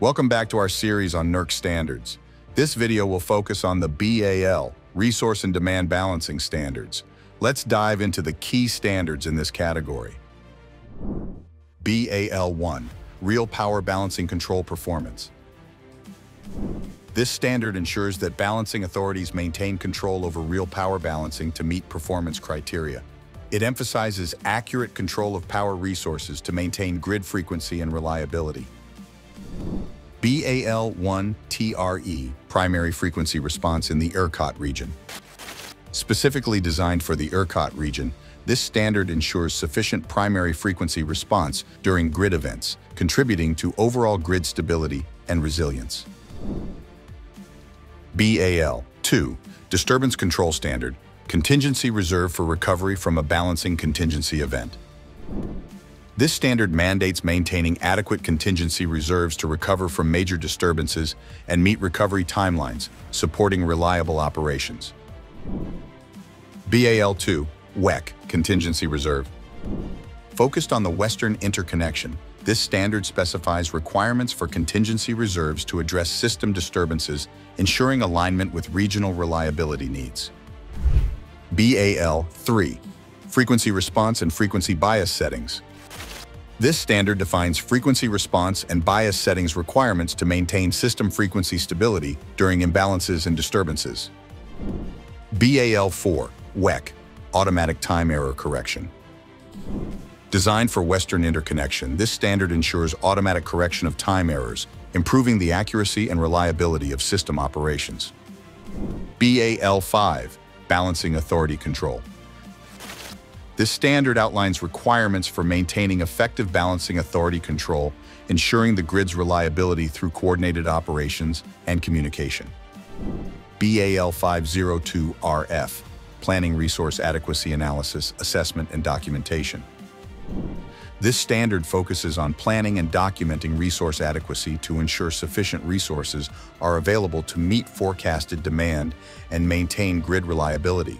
Welcome back to our series on NERC standards. This video will focus on the BAL, Resource and Demand Balancing Standards. Let's dive into the key standards in this category. BAL1, Real Power Balancing Control Performance. This standard ensures that balancing authorities maintain control over real power balancing to meet performance criteria. It emphasizes accurate control of power resources to maintain grid frequency and reliability. BAL1TRE, Primary Frequency Response in the ERCOT region. Specifically designed for the ERCOT region, this standard ensures sufficient primary frequency response during grid events, contributing to overall grid stability and resilience. BAL 2. Disturbance Control Standard, Contingency Reserve for Recovery from a Balancing Contingency Event. This standard mandates maintaining adequate contingency reserves to recover from major disturbances and meet recovery timelines, supporting reliable operations. BAL2, WECC, Contingency Reserve. Focused on the Western interconnection, this standard specifies requirements for contingency reserves to address system disturbances, ensuring alignment with regional reliability needs. BAL3, Frequency Response and Frequency Bias Settings. This standard defines frequency response and bias settings requirements to maintain system frequency stability during imbalances and disturbances. BAL4, WECC, Automatic Time Error Correction. Designed for Western interconnection, this standard ensures automatic correction of time errors, improving the accuracy and reliability of system operations. BAL5, Balancing Authority Control. This standard outlines requirements for maintaining effective balancing authority control, ensuring the grid's reliability through coordinated operations and communication. BAL502RF, Planning Resource Adequacy Analysis, Assessment and Documentation. This standard focuses on planning and documenting resource adequacy to ensure sufficient resources are available to meet forecasted demand and maintain grid reliability.